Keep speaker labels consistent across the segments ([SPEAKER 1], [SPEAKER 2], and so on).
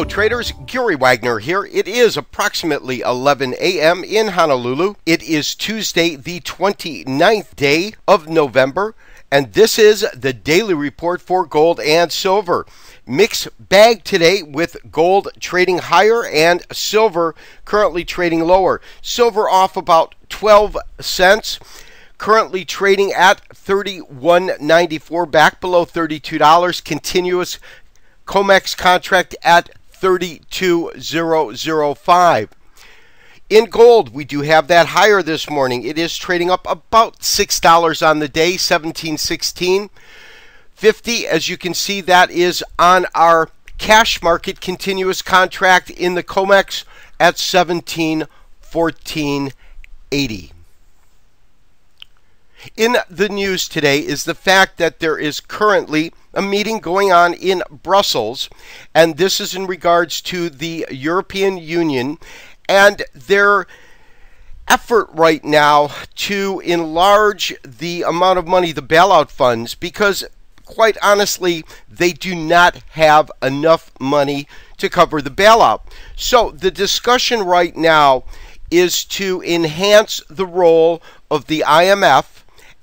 [SPEAKER 1] Hello, traders. Gary Wagner here. It is approximately 11 a.m. in Honolulu. It is Tuesday, the 29th day of November, and this is the daily report for gold and silver. Mixed bag today with gold trading higher and silver currently trading lower. Silver off about 12 cents currently trading at 31.94 back below $32 continuous COMEX contract at 32005. In gold, we do have that higher this morning. It is trading up about $6 on the day, 1716. 50, as you can see, that is on our cash market continuous contract in the COMEX at 1714.80. In the news today is the fact that there is currently a meeting going on in Brussels, and this is in regards to the European Union and their effort right now to enlarge the amount of money, the bailout funds, because quite honestly, they do not have enough money to cover the bailout. So the discussion right now is to enhance the role of the IMF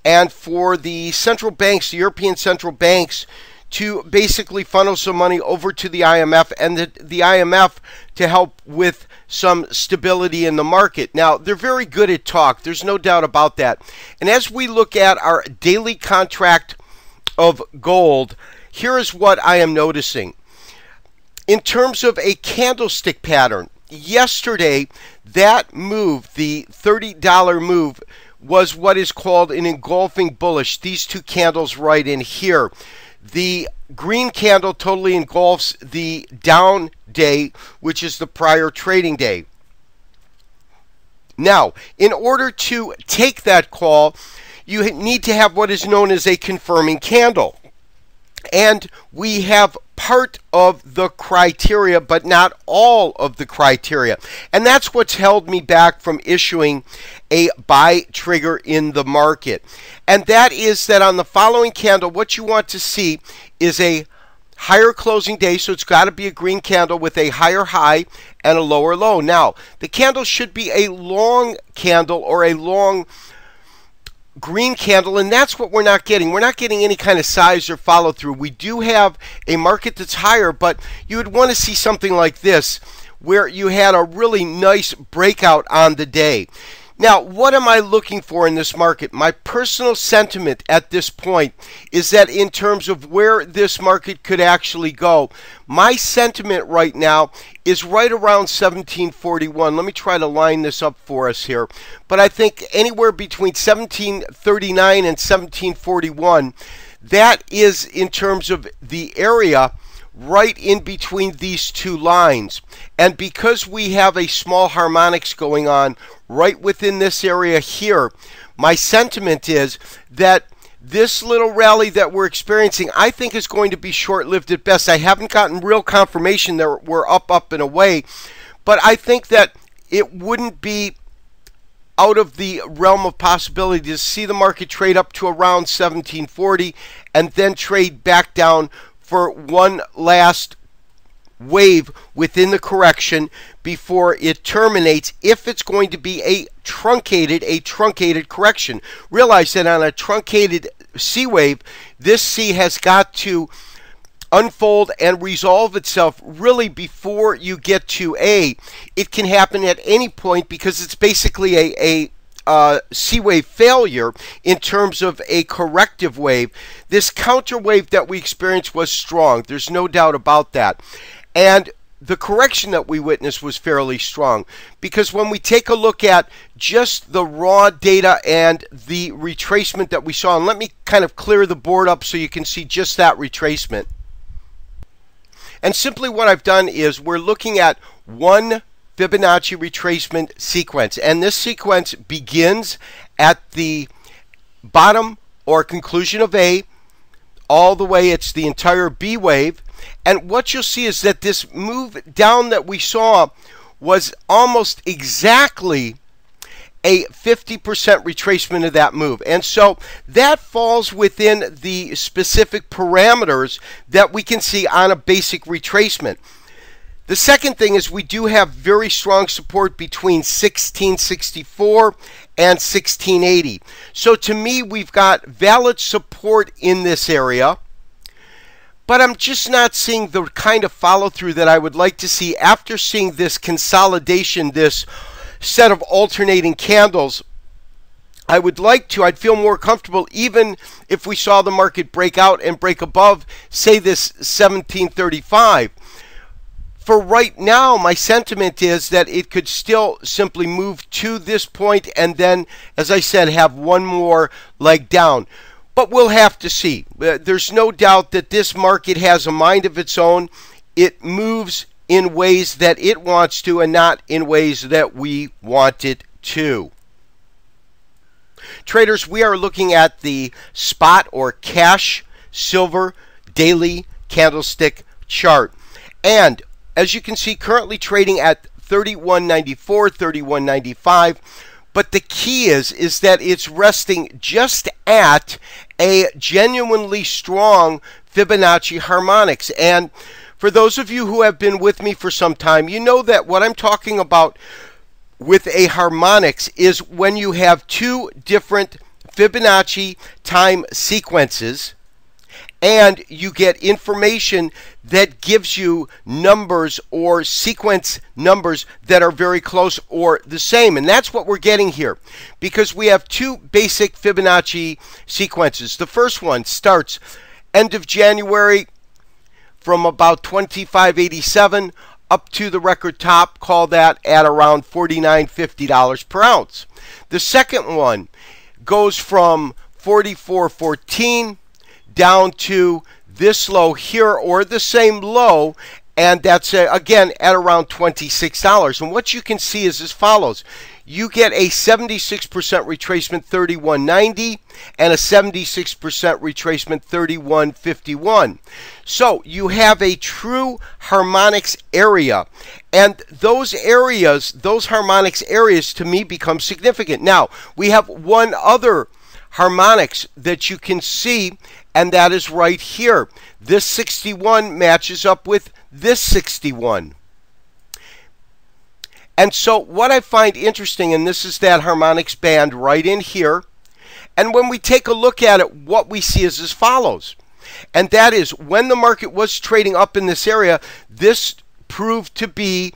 [SPEAKER 1] and for the central banks, the European central banks, to basically funnel some money over to the IMF and the, the IMF to help with some stability in the market. Now, they're very good at talk, there's no doubt about that. And as we look at our daily contract of gold, here is what I am noticing. In terms of a candlestick pattern, yesterday that move, the $30 move, was what is called an engulfing bullish. These two candles right in here. The green candle totally engulfs the down day, which is the prior trading day. Now, in order to take that call, you need to have what is known as a confirming candle. And we have part of the criteria, but not all of the criteria. And that's what's held me back from issuing a buy trigger in the market. And that is that on the following candle, what you want to see is a higher closing day, so it's got to be a green candle with a higher high and a lower low. Now, the candle should be a long candle or a long green candle, and that's what we're not getting. We're not getting any kind of size or follow through. We do have a market that's higher, but you would want to see something like this where you had a really nice breakout on the day. Now, what am I looking for in this market? My personal sentiment at this point is that in terms of where this market could actually go, my sentiment right now is right around 1741. Let me try to line this up for us here. But I think anywhere between 1739 and 1741, that is in terms of the area right in between these two lines. And because we have a small harmonics going on right within this area here, my sentiment is that this little rally that we're experiencing, I think is going to be short-lived at best. I haven't gotten real confirmation that we're up, up, and away, but I think that it wouldn't be out of the realm of possibility to see the market trade up to around 1740 and then trade back down for one last wave within the correction before it terminates if it's going to be a truncated a truncated correction. Realize that on a truncated C wave this C has got to unfold and resolve itself really before you get to A. It can happen at any point because it's basically a, a uh, C wave failure in terms of a corrective wave. This counter wave that we experienced was strong. There's no doubt about that. And the correction that we witnessed was fairly strong because when we take a look at just the raw data and the retracement that we saw, and let me kind of clear the board up so you can see just that retracement. And simply what I've done is we're looking at one Fibonacci retracement sequence. And this sequence begins at the bottom or conclusion of A, all the way, it's the entire B wave. And what you'll see is that this move down that we saw was almost exactly a 50% retracement of that move. And so that falls within the specific parameters that we can see on a basic retracement. The second thing is we do have very strong support between 1664 and 1680. So to me, we've got valid support in this area, but I'm just not seeing the kind of follow through that I would like to see after seeing this consolidation, this set of alternating candles. I would like to, I'd feel more comfortable even if we saw the market break out and break above, say, this 1735 for right now, my sentiment is that it could still simply move to this point and then, as I said, have one more leg down. But we'll have to see. Uh, there's no doubt that this market has a mind of its own. It moves in ways that it wants to and not in ways that we want it to. Traders, we are looking at the spot or cash silver daily candlestick chart. And as you can see, currently trading at 31.94, 31.95. But the key is is that it's resting just at a genuinely strong Fibonacci harmonics. And for those of you who have been with me for some time, you know that what I'm talking about with a harmonics is when you have two different Fibonacci time sequences and you get information that gives you numbers or sequence numbers that are very close or the same. And that's what we're getting here because we have two basic Fibonacci sequences. The first one starts end of January from about 2587 up to the record top, call that at around $49.50 per ounce. The second one goes from 44.14 down to this low here or the same low and that's uh, again at around $26 and what you can see is as follows. You get a 76% retracement 3190 and a 76% retracement 3151 so you have a true harmonics area. And those areas those harmonics areas to me become significant. Now we have one other harmonics that you can see and that is right here. This 61 matches up with this 61. And so what I find interesting, and this is that harmonics band right in here, and when we take a look at it, what we see is as follows. And that is when the market was trading up in this area, this proved to be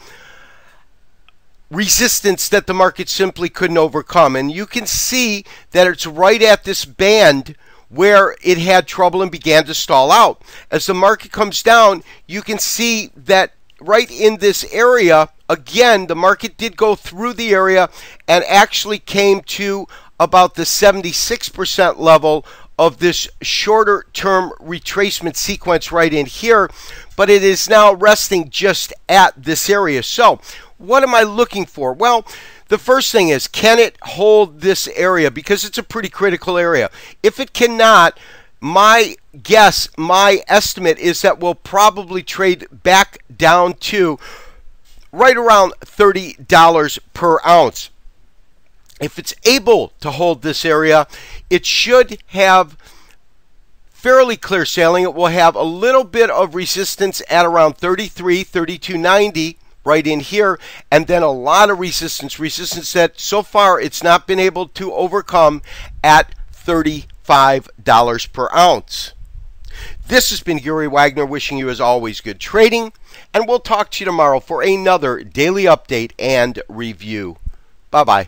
[SPEAKER 1] resistance that the market simply couldn't overcome. And you can see that it's right at this band where it had trouble and began to stall out. As the market comes down, you can see that right in this area, again, the market did go through the area and actually came to about the 76% level of this shorter term retracement sequence right in here, but it is now resting just at this area. So, what am I looking for? Well, the first thing is, can it hold this area? Because it's a pretty critical area. If it cannot, my guess, my estimate is that we'll probably trade back down to right around $30 per ounce. If it's able to hold this area, it should have fairly clear sailing. It will have a little bit of resistance at around 33, 32.90 right in here, and then a lot of resistance, resistance that so far it's not been able to overcome at $35 per ounce. This has been Gary Wagner wishing you, as always, good trading, and we'll talk to you tomorrow for another daily update and review. Bye bye.